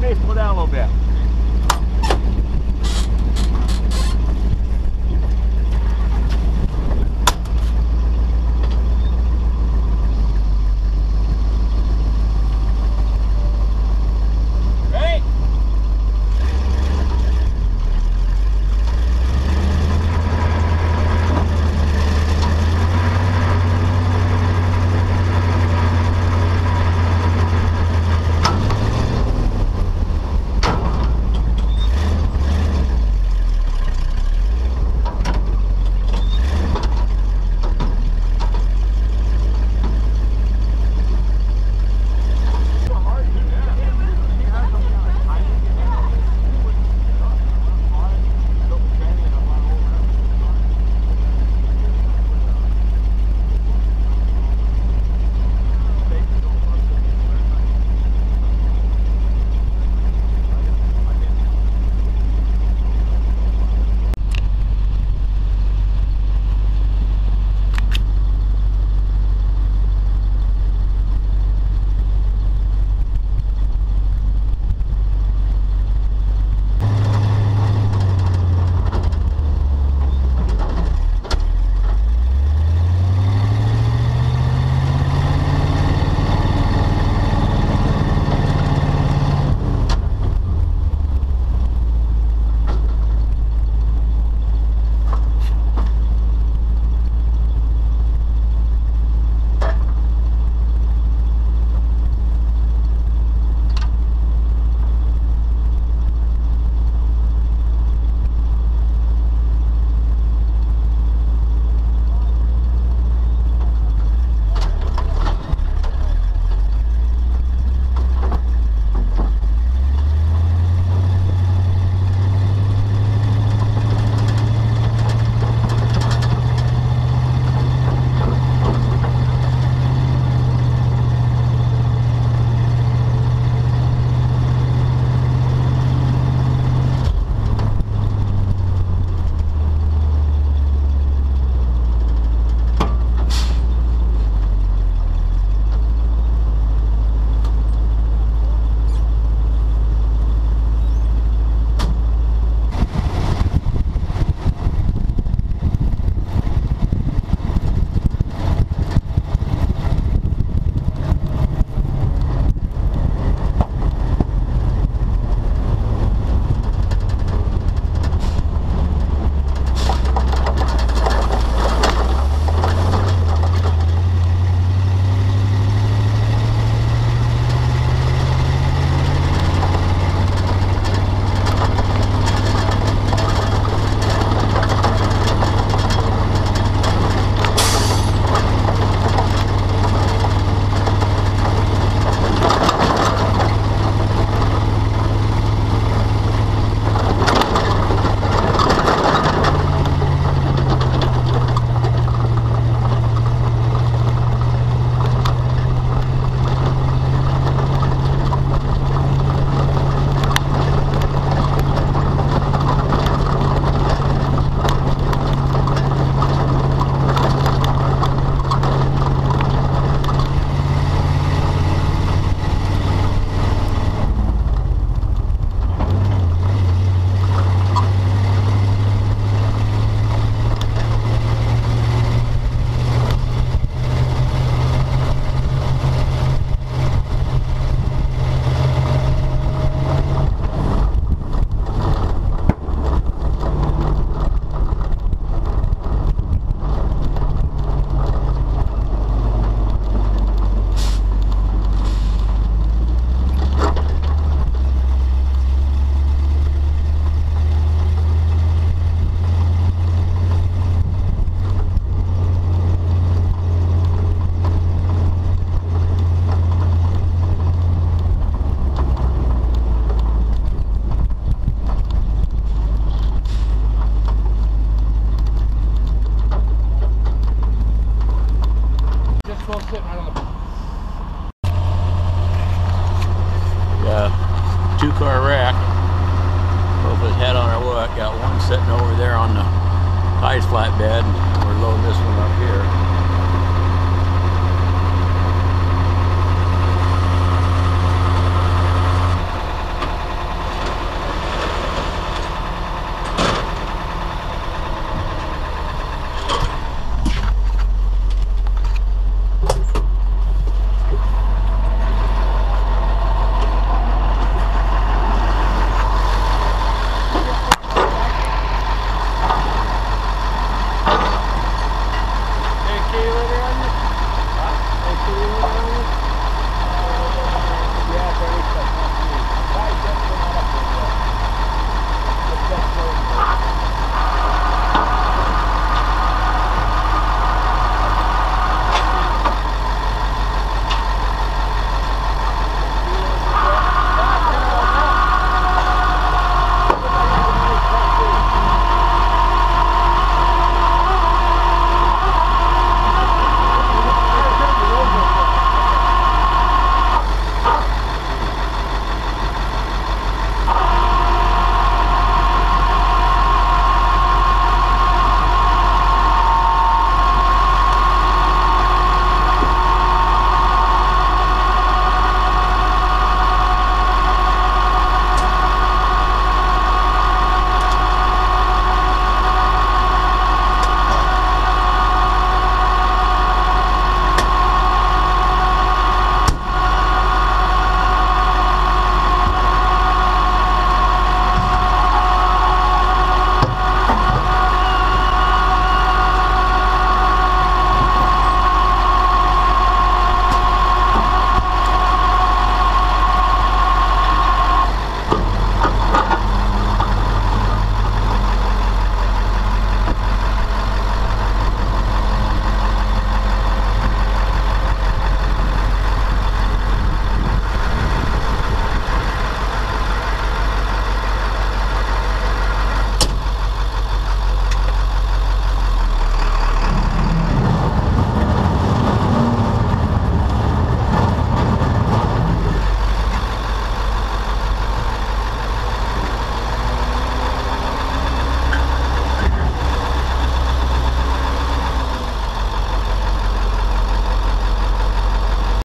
missed with down a little bit. flatbed. We're loading this one up here.